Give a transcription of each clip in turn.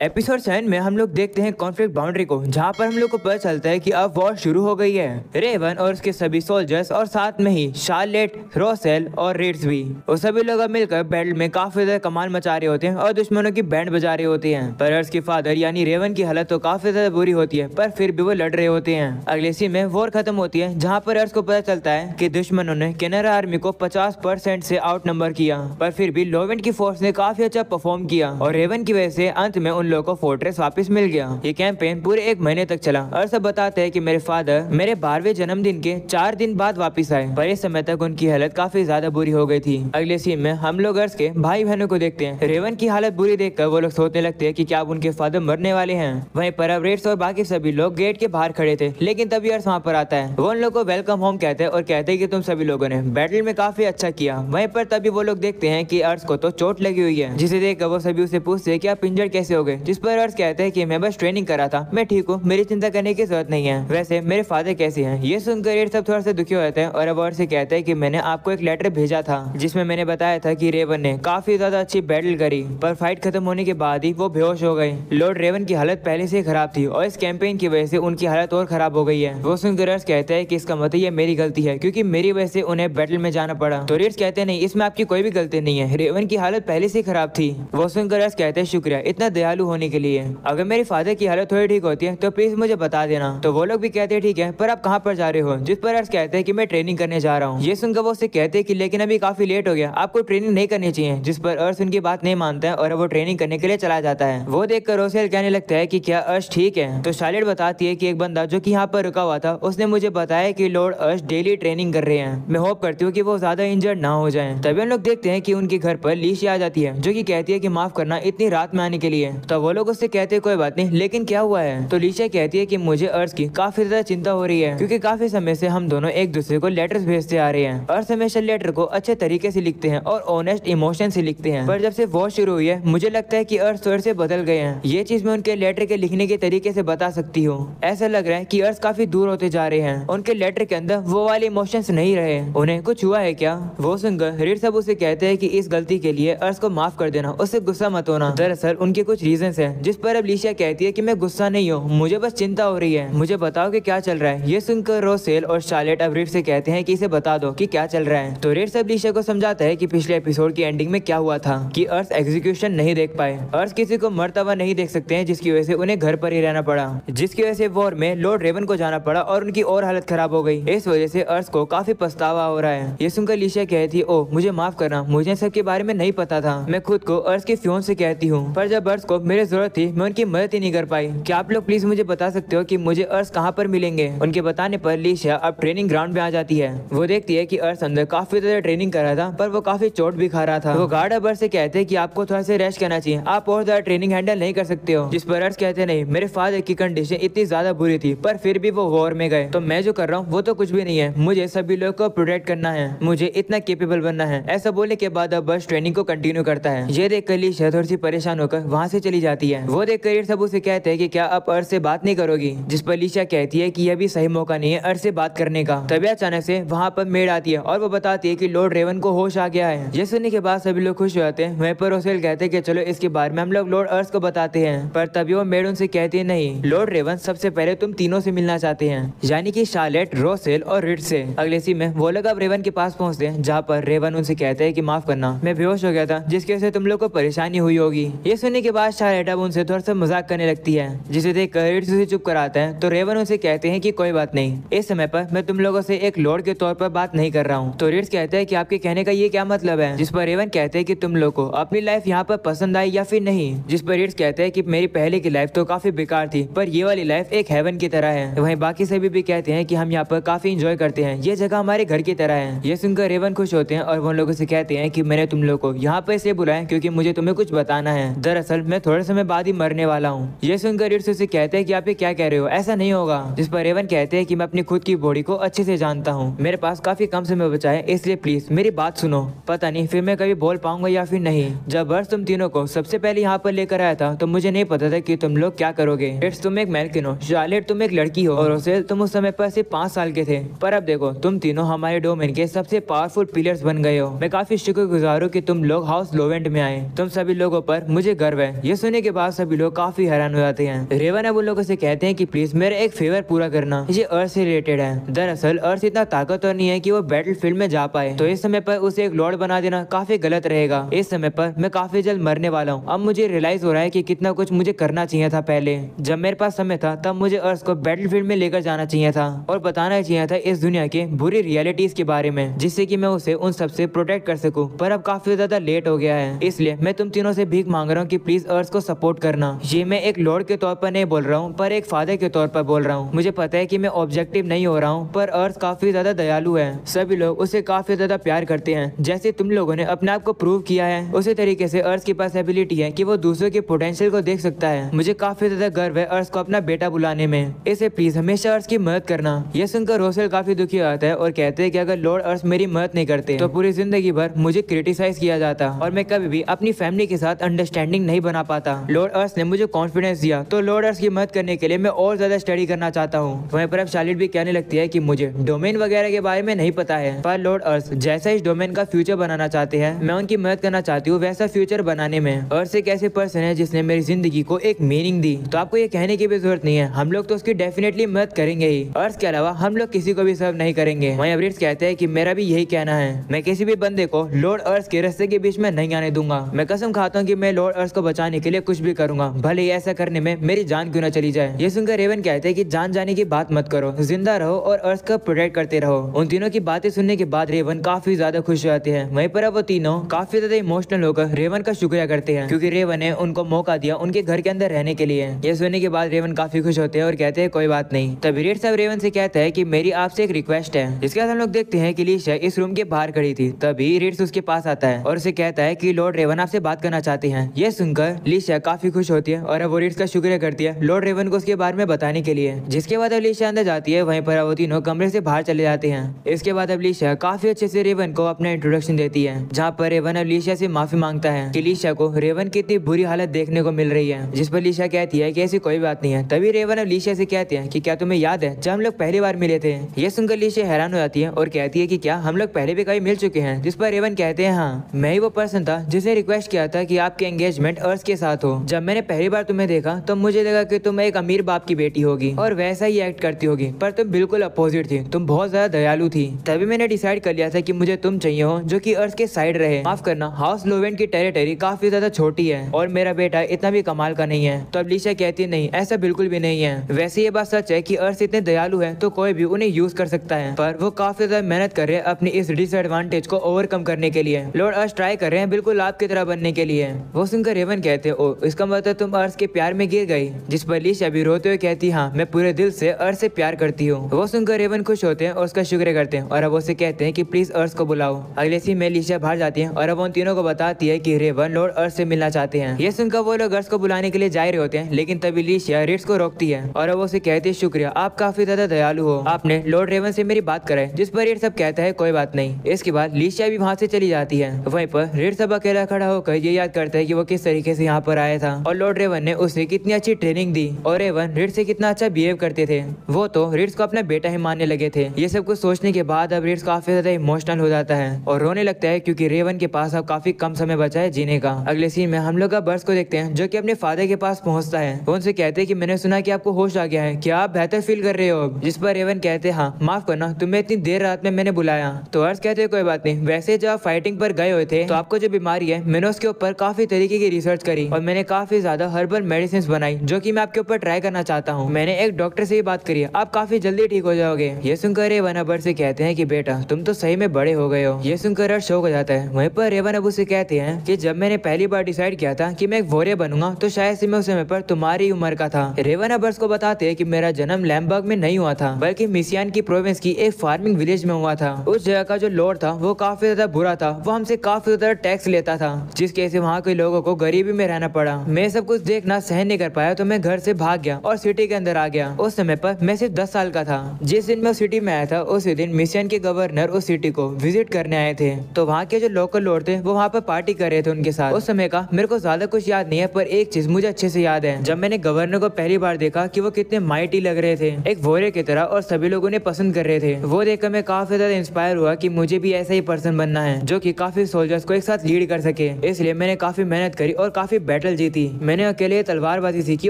Episode seven में हम लोग देखते हैं कॉन्फ्लिक्ट बाउंड्री को, जहाँ पर हम लोग को पता चलता है कि अब वॉर शुरू हो गई है। रेवन और उसके सभी सोल्जर्स और साथ में ही शार्लेट रोसेल और रेड्स भी। वो सभी लोग अब मिलकर बैटल में काफ़ी ज़्यादा कमाल मचा रहे होते हैं और दुश्मनों की बैंड बजा रहे होते हैं। पर अर्स के फादर यानी रेवन की हालत तो काफ़ी ज़्यादा बुरी होती है, पर फिर भी वो लड़ रहे होते हैं। अगले सी में वॉर खत्म होती है, जहाँ पर अर्स को पता चलता है की दुश्मनों ने कैनरा आर्मी को पचास परसेंट आउट नंबर किया, पर फिर भी लोवेंट की फोर्स ने काफ़ी अच्छा परफॉर्म किया। और रेवन की वजह से अंत में उन लोगों को फोर्ट्रेस वापस मिल गया। ये कैंपेन पूरे एक महीने तक चला और सब बताते हैं कि मेरे फादर मेरे बारहवें जन्मदिन के चार दिन बाद वापस आए। पर इस समय तक उनकी हालत काफ़ी ज़्यादा बुरी हो गई थी। अगले सीन में हम लोग अर्स के भाई बहनों को देखते हैं। रेवन की हालत बुरी देखकर वो लोग सोचने लगते हैं कि क्या उनके फादर मरने वाले हैं। वहीं पर अब और बाकी सभी लोग गेट के बाहर खड़े थे, लेकिन तभी अर्स वहाँ पर आता है। वो उन लोग को वेलकम होम कहते हैं और कहते हैं कि तुम सभी लोगों ने बैटल में काफ़ी अच्छा किया। वहीं पर तभी वो लोग देखते हैं कि अर्स को तो चोट लगी हुई है। जिसे देखकर वो सभी उसे पूछते हैं कि आप इंजर्ड कैसे हो गए? जिस पर अर्स कहते हैं कि मैं बस ट्रेनिंग करा था। मैं ठीक हूँ, मेरी चिंता करने की ज़रूरत नहीं है। वैसे, मेरे फादर कैसे हैं? ये सुनकर रेड सब थोड़ा सा दुखी हो जाते हैं और अब से कहते हैं कि मैंने आपको एक लेटर भेजा था, जिसमें मैंने बताया था कि रेवन ने काफ़ी ज़्यादा अच्छी बैटल करी, पर फाइट खत्म होने के बाद ही वो बेहोश हो गए लॉर्ड रेवन की हालत पहले से खराब थी और इस कैंपेन की वजह से उनकी हालत और खराब हो गई है। वो सुनकर अर्स कहते हैं कि इसका मतलब ये मेरी गलती है, क्योंकि मेरी वजह से उन्हें बैटल में जाना पड़ा। तो रेड्स कहते नहीं, इसमें आपकी कोई भी गलती नहीं है। रेवन की हालत पहले से खराब थी। वो सुनकर अर्स कहते हैं, शुक्रिया, इतना दयालु होने के लिए। अगर मेरे फादर की हालत थोड़ी ठीक होती है तो प्लीज़ मुझे बता देना। तो वो लोग भी कहते हैं, ठीक है, पर आप कहाँ पर जा रहे हो? जिस पर अर्स कहते हैं कि मैं ट्रेनिंग करने जा रहा हूँ। ये सुनकर वो उससे कहते हैं कि, लेकिन अभी काफ़ी लेट हो गया। आपको ट्रेनिंग नहीं करनी चाहिए। जिस पर अर्स उनकी बात नहीं मानता है और वो ट्रेनिंग करने के लिए चला जाता है। वो देखकर रोसेल कहने लगता है की, क्या अर्श ठीक है? तो शालेट बताती है की एक बंदा जो की यहाँ पर रुका हुआ था, उसने मुझे बताया की लॉर्ड अर्श डेली ट्रेनिंग कर रहे हैं। मैं होप करती हूँ की वो ज़्यादा इंजर्ड ना हो जाए। तभी हम लोग देखते हैं की उनके घर पर लीशी आ जाती है, जो की कहती है की माफ़ करना इतनी रात में आने के लिए। तो वो लोग उससे कहते हैं, कोई बात नहीं, लेकिन क्या हुआ है? तो लीशा कहती है कि मुझे अर्श की काफ़ी ज़्यादा चिंता हो रही है, क्योंकि काफ़ी समय से हम दोनों एक दूसरे को लेटर्स भेजते आ रहे हैं। अर्श हमेशा लेटर को अच्छे तरीके से लिखते हैं और ऑनेस्ट इमोशन से लिखते हैं। पर जब से वॉर शुरू हुई है, मुझे लगता है की अर्श स्वर से बदल गए हैं। ये चीज़ मैं उनके लेटर के लिखने के तरीके से बता सकती हूँ। ऐसा लग रहा है की अर्श काफ़ी दूर होते जा रहे हैं। उनके लेटर के अंदर वो वाले इमोशंस नहीं रहे। उन्हें कुछ हुआ है क्या? वो सुनकर रीड सब उसे कहते हैं कि इस गलती के लिए अर्श को माफ़ कर देना, उससे गुस्सा मत होना। दरअसल उनके कुछ रीजन है, जिस पर अब लीशिया कहती है कि मैं गुस्सा नहीं हूँ, मुझे बस चिंता हो रही है। मुझे बताओ कि क्या चल रहा है। ये सुनकर रोसेल और शार्लेट अब रीड से कहते हैं कि इसे बता दो कि क्या चल रहा है। तो रीड सब लीशिया को समझाता है कि पिछले एपिसोड की एंडिंग में क्या हुआ था, कि अर्थ एग्जीक्यूशन नहीं देख पाए। अर्थ किसी को मरता हुआ नहीं देख सकते हैं, जिसकी वजह से उन्हें घर पर ही रहना पड़ा। जिसकी वजह से वॉर में लॉर्ड रेवन को जाना पड़ा और उनकी और हालत खराब हो गई। इस वजह से अर्थ को काफ़ी पछतावा हो रहा है। ये सुनकर लीशिया कहती ओ मुझे माफ़ करना। मुझे सबके बारे में नहीं पता था। मैं खुद को अर्थ के फ्योन से कहती हूँ। पर जब अर्थ को मेरी ज़रूरत थी, मैं उनकी मदद ही नहीं कर पाई। क्या आप लोग प्लीज़ मुझे बता सकते हो कि मुझे अर्थ कहाँ पर मिलेंगे? उनके बताने पर लीशिया अब ट्रेनिंग ग्राउंड में आ जाती है। वो देखती है कि अर्थ अंदर काफ़ी ज़्यादा ट्रेनिंग कर रहा था, पर वो काफ़ी चोट भी खा रहा था। वो गार्ड अब से कहते हैं कि आपको थोड़ा सा रेस्ट करना चाहिए। आप और ज़्यादा ट्रेनिंग हैंडल नहीं कर सकते हो। जिस पर अर्थ कहते नहीं, मेरे फादर की कंडीशन इतनी ज़्यादा बुरी थी, पर फिर भी वो वॉर में गए। तो मैं जो कर रहा हूँ, वो तो कुछ भी नहीं है। मुझे सभी लोग को प्रोटेक्ट करना है। मुझे इतना केपेबल बनना है। ऐसा बोलने के बाद अब बस ट्रेनिंग को कंटिन्यू करता है। ये देख कर लीशिया थोड़ी सी परेशान होकर वहाँ से चली जाती है। वो देख कर सब उसे कहते हैं कि क्या आप अर्थ से बात नहीं करोगी? जिस पर लीशिया कहती है कि यह भी सही मौका नहीं है अर्थ से बात करने का। तभी अचानक से वहाँ पर मेड आती है और वो बताती है कि लॉर्ड रेवन को होश आ गया है। ये सुनने के बाद सभी लोग खुश हो जाते हैं। वहीं पर ओसेल कहते हैं कि चलो इसके बारे में हम लोग लॉर्ड अर्थ को बताते हैं। पर तभी वो मेड उनसे कहती है, नहीं, लॉर्ड रेवन, सबसे पहले तुम तीनों से मिलना चाहते हैं। यानी कि शार्लेट, रोसेल और रिड से। अगले सी में वो लोग अब रेवन के पास पहुँचते हैं, जहाँ पर रेवन उनसे कहते हैं कि माफ़ करना। मैं बेहोश हो गया था, जिसकी वजह से तुम लोग को परेशानी हुई होगी। ये सुनने के बाद अब उनसे थोड़ा सा मज़ाक करने लगती है, जिसे देख कर रिड उसे चुप कराता हैं तो रेवन उसे कहते हैं कि कोई बात नहीं, इस समय पर मैं तुम लोगों से एक लॉर्ड के तौर पर बात नहीं कर रहा हूँ। तो रिड्स कहते हैं कि आपके कहने का ये क्या मतलब है? जिस पर रेवन कहते हैं कि तुम लोग को अपनी लाइफ यहाँ पर पसंद आई या फिर नहीं, जिस पर रिड्स कहते हैं कि मेरी पहले की लाइफ तो काफ़ी बेकार थी, पर ये वाली लाइफ एक हेवन की तरह है। वहीं बाकी सभी भी कहते हैं कि हम यहाँ पर काफ़ी इंजॉय करते हैं। ये जगह हमारे घर की तरह है। ये सुनकर रेवन खुश होते हैं और वो लोगों से कहते हैं कि मैंने तुम लोग को यहाँ पर इसे बुलाया क्योंकि मुझे तुम्हें कुछ बताना है। दरअसल मैं थोड़े समय बाद ही मरने वाला हूँ। ये सुनकर रिड्स उसे कहते हैं कि आप ये क्या कह रहे हो? ऐसा नहीं होगा। जिस पर रेवन कहते हैं कि मैं अपनी खुद की बॉडी को अच्छे से जानता हूँ। मेरे पास काफ़ी कम समय बचा है, इसलिए प्लीज़ मेरी बात सुनो। पता नहीं, फिर मैं कभी बोल पाऊँगा या फिर नहीं। जब वर्ष तुम तीनों को सबसे पहले यहाँ पर लेकर आया था तो मुझे नहीं पता था कि तुम लोग क्या करोगे। तुम एक मैलकिन हो शार्लेट तुम एक लड़की हो। और उसे तुम उस समय पर सिर्फ़ पाँच साल के थे। पर अब देखो, तुम तीनों हमारे डोमेन के सबसे पावरफुल पिलर्स बन गए हो। मैं काफ़ी शुक्रगुजार हूँ की तुम लोग हाउस लोवेंट में आए। तुम सभी लोगों पर मुझे गर्व है। ये सुन सुनने के बाद सभी लोग काफ़ी हैरान हो जाते हैं। रेवन अब उन लोगों से कहते हैं कि प्लीज़ मेरा एक फेवर पूरा करना। ये अर्थ से रिलेटेड है। दरअसल अर्थ इतना ताकतवर नहीं है कि वो बैटल फ़ील्ड में जा पाए। तो इस समय पर उसे एक लॉर्ड बना देना काफ़ी गलत रहेगा। इस समय पर मैं काफ़ी जल्द मरने वाला हूँ। अब मुझे रियलाइज़ हो रहा है की कि कितना कुछ मुझे करना चाहिए था पहले। जब मेरे पास समय था, तब मुझे अर्थ को बैटल फ़ील्ड में लेकर जाना चाहिए था और बताना चाहिए था इस दुनिया के बुरी रियलिटीज के बारे में, जिससे की मैं उसे उन सबसे प्रोटेक्ट कर सकूँ। पर अब काफ़ी ज़्यादा लेट हो गया है। इसलिए मैं तुम तीनों से भीख मांग रहा हूँ की प्लीज़ अर्थ को सपोर्ट करना। ये मैं एक लॉर्ड के तौर पर नहीं बोल रहा हूँ, पर एक फादर के तौर पर बोल रहा हूँ। मुझे पता है कि मैं ऑब्जेक्टिव नहीं हो रहा हूँ, पर अर्थ काफ़ी ज़्यादा दयालु है। सभी लोग उसे काफ़ी ज़्यादा प्यार करते हैं। जैसे तुम लोगों ने अपने आप को प्रूव किया है, उसी तरीके से अर्थ के पास एबिलिटी है कि वो दूसरों के पोटेंशियल को देख सकता है। मुझे काफ़ी ज़्यादा गर्व है अर्थ को अपना बेटा बुलाने में। इसे प्लीज़ हमेशा अर्थ की मदद करना। यह सुनकर रोसेल काफ़ी दुखी आता है और कहते हैं कि अगर लॉर्ड अर्थ मेरी मदद नहीं करते तो पूरी ज़िंदगी भर मुझे क्रिटिसाइज किया जाता और मैं कभी भी अपनी फैमिली के साथ अंडरस्टैंडिंग नहीं बना पाता। लॉर्ड अर्थ ने मुझे कॉन्फिडेंस दिया। तो लॉर्ड अर्थ की मदद करने के लिए मैं और ज़्यादा स्टडी करना चाहता हूँ। वहीं पर अब शालिट भी कहने लगती है कि मुझे डोमेन वगैरह के बारे में नहीं पता है। पर लॉर्ड अर्थ जैसा इस डोमेन का फ्यूचर बनाना चाहते हैं, मैं उनकी मदद करना चाहती हूँ वैसा फ्यूचर बनाने में। अर्थ एक ऐसे पर्सन है जिसने मेरी ज़िंदगी को एक मीनिंग दी। तो आपको ये कहने की भी ज़रूरत नहीं है। हम लोग तो उसकी डेफिनेटली मदद करेंगे ही। अर्थ के अलावा हम लोग किसी को भी सर्व नहीं करेंगे। वही अब्रिट्स कहते हैं कि मेरा भी यही कहना है। मैं किसी भी बंदे को लॉर्ड अर्थ के रस्ते के बीच में नहीं आने दूँगा। मैं कसम खाता हूँ की मैं लॉर्ड अर्थ को बचाने के लिए कुछ भी करूँगा। भले ही ऐसा करने में मेरी जान क्यों न चली जाए। ये सुनकर रेवन कहते हैं कि जान जाने की बात मत करो। ज़िंदा रहो और अर्थ का प्रोटेक्ट करते रहो। उन तीनों की बातें सुनने के बाद रेवन काफ़ी ज़्यादा खुश हो जाते हैं। वहीं पर अब वो तीनों काफ़ी ज़्यादा इमोशनल होकर रेवन का शुक्रिया करते हैं। क्योंकि रेवन ने उनको मौका दिया उनके घर के अंदर रहने के लिए। ये सुनने के बाद रेवन काफ़ी खुश होते हैं और कहते हैं, कोई बात नहीं। तभी रेड साहब रेवन से कहता है की मेरी आपसे एक रिक्वेस्ट है। जिसके बाद हम लोग देखते हैं की लीशा इस रूम के बाहर खड़ी थी। तभी रेड्स उसके पास आता है और उसे कहता है की लॉर्ड रेवन आपसे बात करना चाहते हैं। ये सुनकर लीशा काफ़ी खुश होती है और अब वो का शुक्रिया करती है लॉर्ड रेवन को उसके बारे में बताने के लिए। जिसके बाद अब लीशा अंदर जाती है, वहीं पर वो तीनों कमरे से बाहर चले जाते हैं। इसके बाद अब लीशा काफ़ी अच्छे से रेवन को अपना इंट्रोडक्शन देती है, जहाँ पर रेवन अब लीशा से माफ़ी माँगता है की लीशा को रेवन की इतनी बुरी हालत देखने को मिल रही है, जिस पर लीशा कहती है की ऐसी कोई बात नहीं है। तभी रेवन अब से कहते हैं की क्या तुम्हें याद है जब हम लोग पहली बार मिले थे? ये सुनकर लीशा हैरान हो जाती है और कहती है की क्या हम लोग पहले भी कभी मिल चुके हैं? जिस पर रेवन कहते हैं हाँ मैं ही वो पर्सन था जिसने रिक्वेस्ट किया था की आपके एंगेजमेंट अर्थ के साथ हो। जब मैंने पहली बार तुम्हें देखा तो मुझे लगा कि तुम एक अमीर बाप की बेटी होगी और वैसा ही एक्ट करती होगी। पर तुम बिल्कुल अपोजिट थी। तुम बहुत ज़्यादा दयालु थी। तभी मैंने डिसाइड कर लिया था कि मुझे तुम चाहिए हो, जो कि अर्थ के साइड रहे। माफ़ करना हाउस लोवेंट की टेरिटरी काफ़ी ज़्यादा छोटी है और मेरा बेटा इतना भी कमाल का नहीं है। तो अब लीशा कहती, नहीं, ऐसा बिल्कुल भी नहीं है। वैसे ये बात सच है की अर्थ इतने दयालु है तो कोई भी उन्हें यूज़ कर सकता है। पर वो काफ़ी ज़्यादा मेहनत कर रहे हैं अपनी इस डिसएडवांटेज को ओवरकम करने के लिए। लॉर्ड अर्थ ट्राई कर रहे हैं बिल्कुल आपकी तरह बनने के लिए। वो सुनकर रेवन कहते ओ, इसका मतलब तुम अर्थ के प्यार में गिर गई, जिस पर लीशा भी रोते हुए कहती हाँ मैं पूरे दिल से अर्थ से प्यार करती हूँ। वो सुनकर रेवन खुश होते हैं और उसका शुक्र करते हैं और अब उसे कहते हैं कि, प्लीज़ अर्थ को बुलाओ। अगले सी में लीशा बाहर जाती है और अब उन तीनों को बताती है कि रेवन लॉर्ड अर्थ से मिलना चाहते हैं। ये सुनकर वो लोग अर्थ को बुलाने के लिए जा रहे होते हैं, लेकिन तभी लीशिया रेड्स को रोकती है और अब उसे कहती है, शुक्रिया, आप काफ़ी ज़्यादा दयालु हो। आपने लॉर्ड रेवन से मेरी बात कराई, जिस पर रेड सब कहता है, कोई बात नहीं। इसके बाद लीशिया भी वहाँ से चली जाती है। वहीं पर रेड सब अकेला खड़ा होकर ये याद करता है कि वो किस तरीके से यहाँ पर आया था और लॉर्ड रेवन ने उसे कितनी अच्छी ट्रेनिंग दी और रेवन रेड से कितना अच्छा बिहेव करते थे। वो तो रिट्स को अपना बेटा ही मानने लगे थे। ये सब कुछ सोचने के बाद अब रिट्स काफ़ी ज़्यादा इमोशनल हो जाता है और रोने लगता है क्योंकि रेवन के पास अब काफ़ी कम समय बचा है जीने का। अगले सीन में हम लोग अब बर्स को देखते हैं जो की अपने फादर के पास पहुँचता है। वो उनसे कहते हैं कि मैंने सुना की आपको होश आ गया है। क्या आप बेहतर फील कर रहे हो जिस पर रेवन कहते हैं माफ़ करना, तुम्हें इतनी देर रात में मैंने बुलाया। तो अर्स कहते कोई बात नहीं। वैसे जब फाइटिंग पर गए हुए थे तो आपको जो बीमारी है, मैंने उसके ऊपर काफ़ी तरीके की रिसर्च करी और मैंने काफ़ी ज़्यादा हर्बल मेडिसिन बनाई, जो की मैं आपके ऊपर ट्राई करना चाहता हूँ। मैंने एक डॉक्टर से ही बात करी आप काफ़ी जल्दी ठीक हो जाओगे। ये सुनकर रेवन अबर से कहते हैं कि, बेटा, तुम तो सही में बड़े हो गए हो। ये सुनकर शौक हो जाता है। वहीं पर रेवन अबू से कहते हैं कि, जब मैंने पहली बार डिसाइड किया था कि मैं एक वॉरियर बनूँगा तो शायद से मैं उस समय पर तुम्हारी उम्र का था। रेवन अबर्स को बताते हैं कि, मेरा जन्म लैम्बर्ग में नहीं हुआ था, बल्कि मिसियान की प्रोविंस की एक फ़ार्मिंग विलेज में हुआ था। उस जगह का जो लॉर्ड था, वो काफ़ी ज़्यादा बुरा था। वो हमसे काफ़ी ज़्यादा टैक्स लेता था, जिसके वहाँ के लोगों को गरीबी में रहना पड़ा। मैं सब कुछ देखना सहन नहीं कर पाया तो मैं घर से भाग गया और सिटी के अंदर आ गया। उस समय पर मैं सिर्फ़ दस साल का था। जिस दिन मैं सिटी में आया था, उसी दिन मिसियन के गवर्नर उस सिटी को विज़िट करने आए थे। तो वहाँ के जो लोकल लोग थे, वो वहाँ पर पार्टी कर रहे थे उनके साथ। उस समय का मेरे को ज़्यादा कुछ याद नहीं है, पर एक चीज़ मुझे अच्छे से याद है। जब मैंने गवर्नर को पहली बार देखा कि वो कितने माइटी लग रहे थे, एक वोरे की तरह और सभी लोग उन्हें पसंद कर रहे थे, वो देखकर मैं काफ़ी ज़्यादा इंस्पायर हुआ की मुझे भी ऐसा ही पर्सन बनना है, जो की काफ़ी सोल्जर्स को एक साथ लीड कर सके। इसलिए मैंने काफ़ी मेहनत करी और काफ़ी बैटल जीती। मैंने अकेले तलवारबाजी सीखी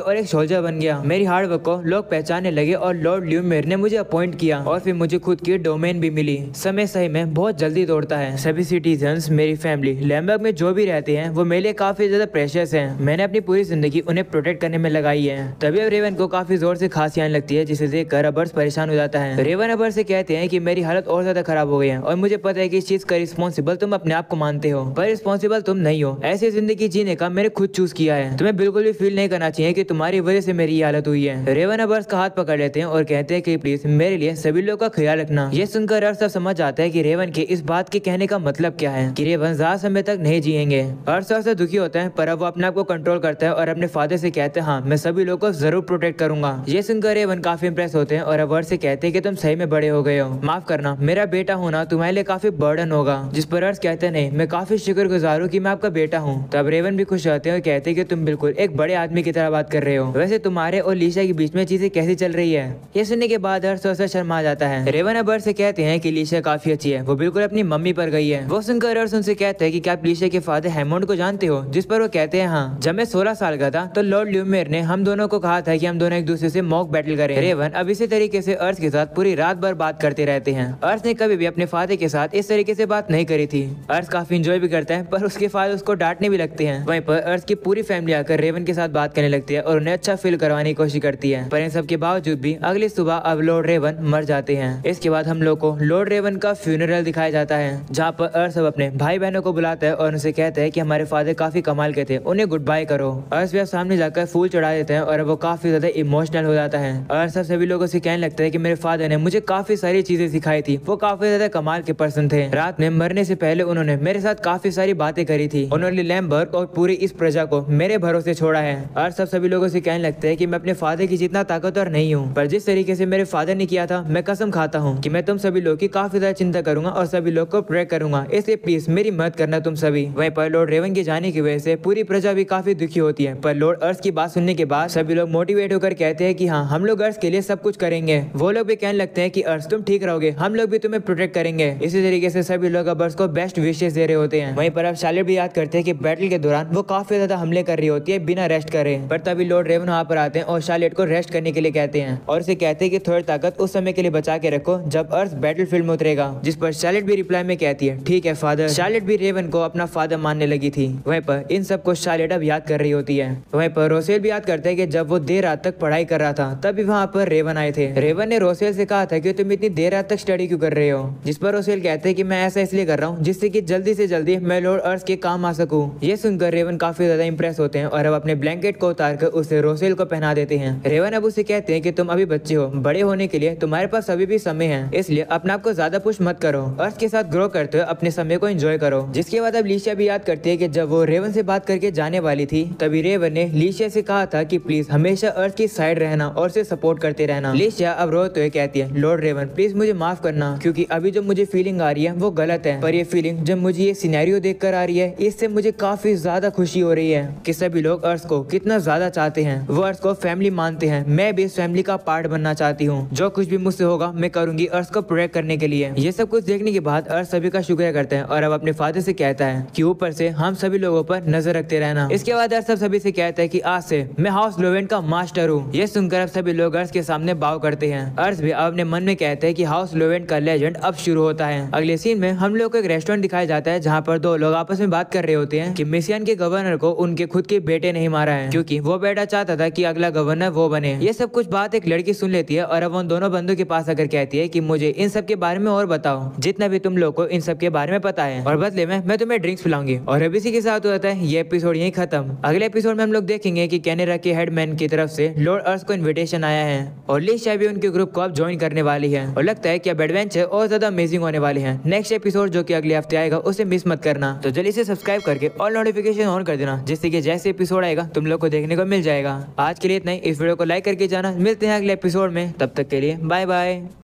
और एक सोल्जर बन गया। मेरी हार्ड वर्क को लोग पहचानने लगे और लॉर्ड ल्यूमेर ने मुझे अपॉइंट किया और फिर मुझे खुद की डोमेन भी मिली। समय सही में बहुत जल्दी दौड़ता है। सभी सिटीजन मेरी फैमिली लैम्बर्ग में जो भी रहते हैं, वो मेरे लिए काफ़ी ज़्यादा प्रेशियस है। मैंने अपनी पूरी ज़िंदगी उन्हें प्रोटेक्ट करने में लगाई है। तभी अब रेवन को काफ़ी ज़ोर से खांसी आने लगती है, जिसे देखकर अबर्स परेशान हो जाता है। रेवन अबर से कहते हैं की मेरी हालत और ज़्यादा खराब हो गई है और मुझे पता है की इस चीज़ का रिस्पॉन्सिबल तुम अपने आप को मानते हो। पर रिस्पॉन्सिबल तुम नहीं हो। ऐसी ज़िंदगी जीने का मेरे खुद चूज़ किया है। तुम्हें बिल्कुल भी फील नहीं करना चाहिए की तुम्हारी वजह से मेरी हालत हुई है। रेवन अबर्स का हाथ पकड़ लेते हैं और कहते हैं कि प्लीज़ मेरे लिए सभी लोग का ख्याल रखना। ये सुनकर अर्थ सब समझ आता है कि रेवन के इस बात के कहने का मतलब क्या है कि रेवन ज़्यादा समय तक नहीं जियेंगे अर्थ से दुखी होता है, पर अब वो अपने आप को कंट्रोल करता है और अपने फादर से कहते हैं हाँ मैं सभी लोग को ज़रूर प्रोटेक्ट करूँगा। ये सुनकर रेवन काफ़ी इंप्रेस होते हैं और अब अर्थ से कहते हैं कि तुम सही में बड़े हो गए हो। माफ़ करना, मेरा बेटा होना तुम्हारे लिए काफ़ी बर्डन होगा। जिस पर अर्थ कहते नहीं, मैं काफ़ी शुक्र गुजार हूँ की मैं आपका बेटा हूँ। तब रेवन भी खुश रहते हैं और कहते कि तुम बिल्कुल एक बड़े आदमी की तरह बात कर रहे हो। वैसे तुम्हारे और लीशा के बीच में चीज़ें कैसी चल रही है? ये सुनने के बाद हर्ष थोड़ा शर्मा जाता है। रेवन अबर से कहते हैं की लीशा काफ़ी अच्छी है। वो बिल्कुल अपनी मम्मी पर गई है। वो सुनकर हर्ष उनसे कहते हैं की क्या आप लीशा के फादर हेमोंड को जानते हो? जिस पर वो कहते हैं हाँ। जब मैं सोलह साल का था तो लॉर्ड ल्यूमेर ने हम दोनों को कहा था कि हम दोनों एक दूसरे से मॉक बैटल करें। रेवन अब इसी तरीके से अर्थ के साथ पूरी रात भर बात करते रहते हैं। अर्थ ने कभी भी अपने फादर के साथ इस तरीके से बात नहीं करी थी। अर्थ काफ़ी इंजॉय भी करता है, पर उसके फादर उसको डांटने भी लगते हैं। वहीं पर अर्थ की पूरी फैमिली आकर रेवन के साथ बात करने लगती है और उन्हें अच्छा फील करवाने की कोशिश करती है। पर इन सब के बावजूद भी अगली सुबह अब लॉर्ड रेवन मर जाते हैं। इसके बाद हम लोग को लॉर्ड रेवन का फ्यूनरल दिखाया जाता है, जहाँ पर अर्थ सब अपने भाई बहनों को बुलाता है और उनसे कहते हैं कि हमारे फादर काफ़ी कमाल के थे, उन्हें गुड बाय करो। अर्थ भी सामने जाकर फूल चढ़ा देते हैं और वो काफ़ी ज़्यादा इमोशनल हो जाता है। अर्थ सब सभी लोगों से कहने लगता है की मेरे फादर ने मुझे काफ़ी सारी चीज़ें सिखाई थी, वो काफ़ी ज़्यादा कमाल के पर्सन थे। रात में मरने से पहले उन्होंने मेरे साथ काफ़ी सारी बातें करी थी। उन्होंने लैम्बर्ग और पूरी इस प्रजा को मेरे भरोसे छोड़ा है। अर्थ सब सभी लोगों से कहने लगते हैं कि मैं अपने फादर की जितना ताकतवर नहीं हूँ। पर जिस तरीके से मेरे फादर ने किया था, मैं कसम खाता हूँ कि मैं तुम सभी लोग की काफ़ी ज़्यादा चिंता करूँगा और सभी लोग को प्रे करूँगा। इसलिए प्लीज़ मेरी मदद करना तुम सभी। वहीं पर लॉर्ड रेवन के जाने की वजह से पूरी प्रजा भी काफ़ी दुखी होती है। पर लॉर्ड अर्थ की बात सुनने के बाद सभी लोग मोटिवेट होकर कहते हैं कि हाँ हम लोग अर्थ के लिए सब कुछ करेंगे। वो लोग भी कहने लगते हैं कि अर्थ तुम ठीक रहोगे। हम लोग भी तुम्हें प्रोटेक्ट करेंगे। इसी तरीके से सभी लोग अब अर्थ को बेस्ट विशेष दे रहे होते हैं। वहीं पर अब शालिट भी याद करते हैं कि बैटल के दौरान वो काफ़ी ज़्यादा हमले कर रही होती है, बिना रेस्ट करे। पर तभी लॉर्ड रेवन वहाँ पर आते हैं और शार्लेट को रेस्ट करने के लिए कहते हैं और उसे कहते हैं कि थोड़ी ताकत उस समय के लिए बचा के रखो जब अर्थ बैटल फ़ील्ड में उतरेगा, जिस पर शार्लेट भी रिप्लाई में कहती है, ठीक है फादर शार्लेट भी रेवन को अपना फादर मानने लगी थी। वहीं पर इन सबको शार्लेट अब याद कर रही होती है। वहीं पर रोसेल भी याद करते हैं कि जब वो देर रात तक पढ़ाई कर रहा था, तभी वहाँ पर रेवन आए थे। रेवन ने रोसेल से कहा था कि तुम इतनी देर रात तक स्टडी क्यों कर रहे हो? जिस पर रोसेल कहते हैं कि मैं ऐसा इसलिए कर रहा हूँ जिससे कि जल्दी से जल्दी मैं लॉर्ड अर्थ के काम आ सकूँ। ये सुनकर रेवन काफ़ी इंप्रेस होते हैं और अब अपने ब्लैंकेट को उतार कर उसे रोसेल को पहना देते हैं। रेवन अब उसे कहते हैं कि तुम अभी बच्चे हो। बड़े होने के लिए तुम्हारे पास अभी भी समय है। इसलिए अपने आप को ज़्यादा पुश मत करो। अर्थ के साथ ग्रो करते हुए अपने समय को एंजॉय करो। जिसके बाद अब लीशिया भी याद करती है कि जब वो रेवन से बात करके जाने वाली थी, तभी रेवन ने लीशिया से कहा था कि प्लीज़ हमेशा अर्थ की साइड रहना और उसे सपोर्ट करते रहना। लीशिया अब रोते हुए कहती है लॉर्ड रेवन प्लीज़ मुझे माफ़ करना, क्योंकि अभी जो मुझे फीलिंग आ रही है, वो गलत है। पर ये फीलिंग जब मुझे ये सिनेरियो देख कर आ रही है, इससे मुझे काफ़ी ज़्यादा खुशी हो रही है। कि सभी लोग अर्थ को कितना ज़्यादा चाहते हैं। वो अर्थ को फैमिली मानते हैं। मैं भी इस फैमिली का पार्ट बनना चाहती हूँ। जो कुछ भी मुझसे होगा, मैं करूँगी अर्थ को प्रोटेक्ट करने के लिए। ये सब कुछ देखने के बाद अर्थ सभी का शुक्रिया करते हैं और अब अपने फादर से कहता है की ऊपर से हम सभी लोगों पर नज़र रखते रहना। इसके बाद अर्थ सभी से कहता है की आज से मैं हाउस लोवेंट का मास्टर हूँ। ये सुनकर अब सभी लोग अर्थ के सामने बाव करते हैं। अर्थ भी अपने मन में कहते हैं की हाउस लोवेंट का लेजेंड अब शुरू होता है। अगले सीन में हम लोग को एक रेस्टोरेंट दिखाया जाता है जहाँ पर दो लोग आपस में बात कर रहे होते हैं कि मिसियन के गवर्नर को उनके खुद के बेटे नहीं मारा है। क्योंकि वो बेटा चाहता था कि अगला गवर्नर वो बने। ये सब कुछ बात एक लड़की सुन लेती है और अब उन दोनों बंधु के पास आकर कहती है कि मुझे इन सब के बारे में और बताओ। जितना भी तुम लोग को इन सब के बारे में पता है। और बदले में मैं तुम्हें ड्रिंक्स पिलाऊँगी। और अब इसी के साथ होता है, ये एपिसोड यही खत्म। अगले एपिसोड में हम लोग देखेंगे की कैनेडा के हेडमैन की तरफ़ से लॉर्ड अर्थ को इन्विटेशन आया है। और लिशा भी उनके ग्रुप को अब ज्वाइन करने वाली है। और लगता है कि अब एडवेंचर और ज़्यादा अमेजिंग होने वाली है। नेक्स्ट एपिसोड जो की अगले हफ़्ते आएगा, उसे मिस मत करना। तो जल्दी से सब्सक्राइब करके और नोटिफिकेशन ऑन कर देना। जिससे कि जैसे एपिसोड आएगा, तुम लोग को देखने को मिल जाएगा। आज के लिए इतना ही। इस वीडियो को लाइक करके जाना। मिलते हैं अगले एपिसोड में। तब तक के लिए बाय बाय